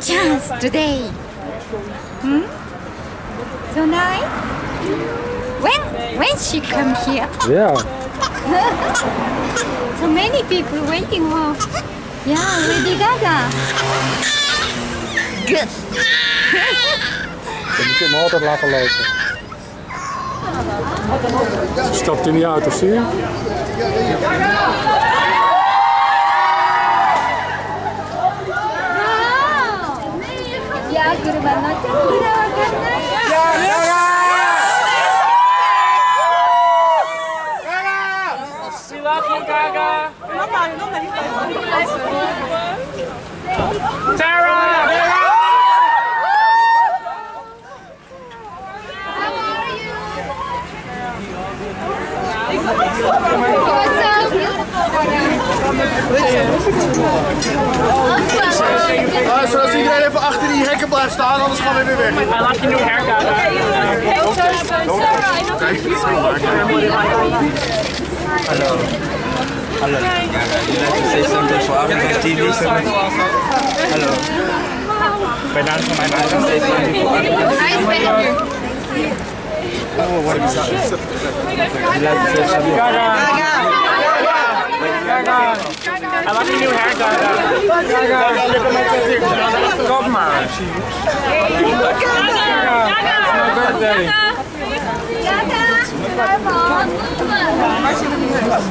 chance today. Hmm? So nice. When when she come here? Yeah. So many people waiting for. Yeah, Lady Gaga. Good. Je moet hem altijd laten lopen. Ze stapt in die auto, zie je? Tara! Uh, zodat iedereen even achter die hekken blijft staan, anders gaan we weer weg. I love your new hair, Gaga. Hello. Hello. You like to say something for African TV? Hello. Banana for my You say something for African Oh, what is that? You like to say something? I love your new hair, Gaga. Gaga, look at my tattoo. Kom maar. Gaga, it's my birthday. Yes, Gaga, you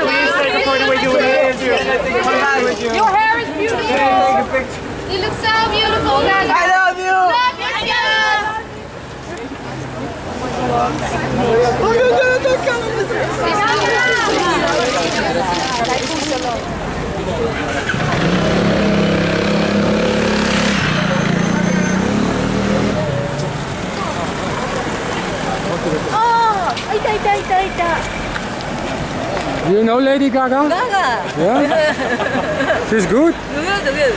please take a photo with you? Take a you. Your hair is beautiful. You look so beautiful. I love you. Yes. Oh, いたいたいたいた。 Do you know Lady Gaga? Gaga. Yeah? She's good? Good, good.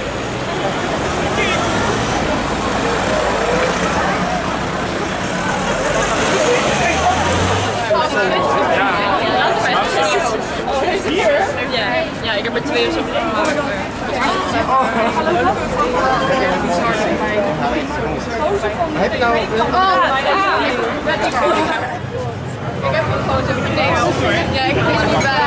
Ja, ik heb er twee zo gemaakt. Heb je nou... Van niks. Ja, ik heb